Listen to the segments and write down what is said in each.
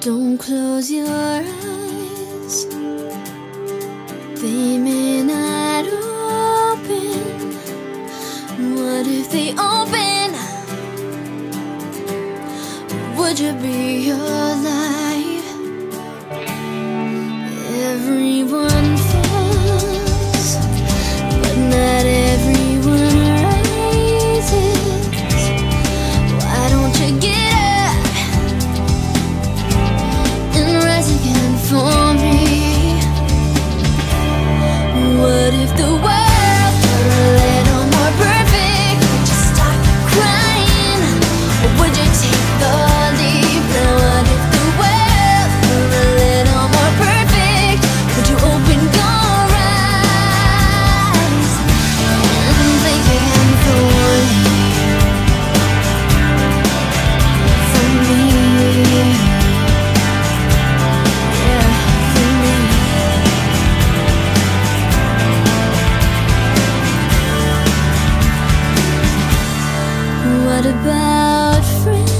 Don't close your eyes, they may not open. What if they open? Would you be alive? Everyone. What about friendship?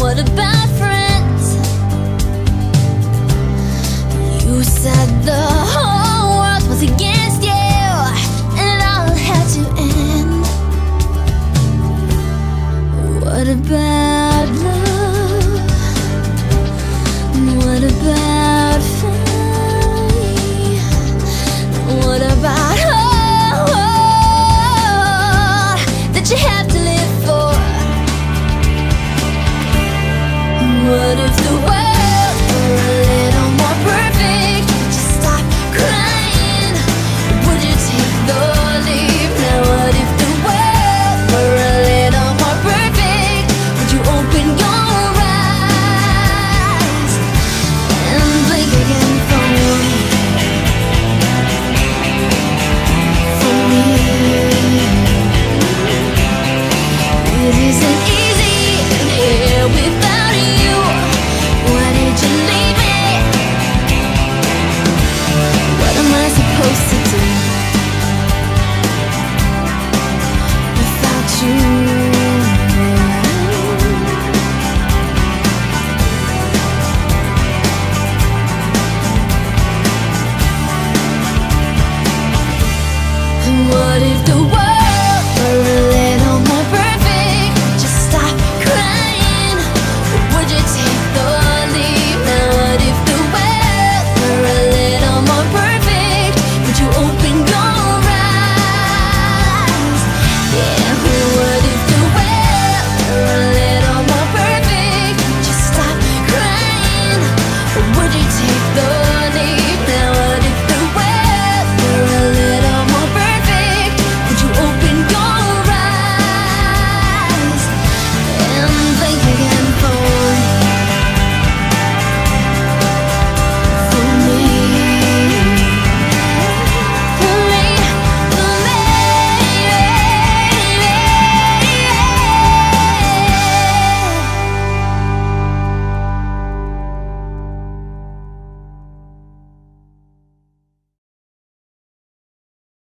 What about friends? You said the What the world the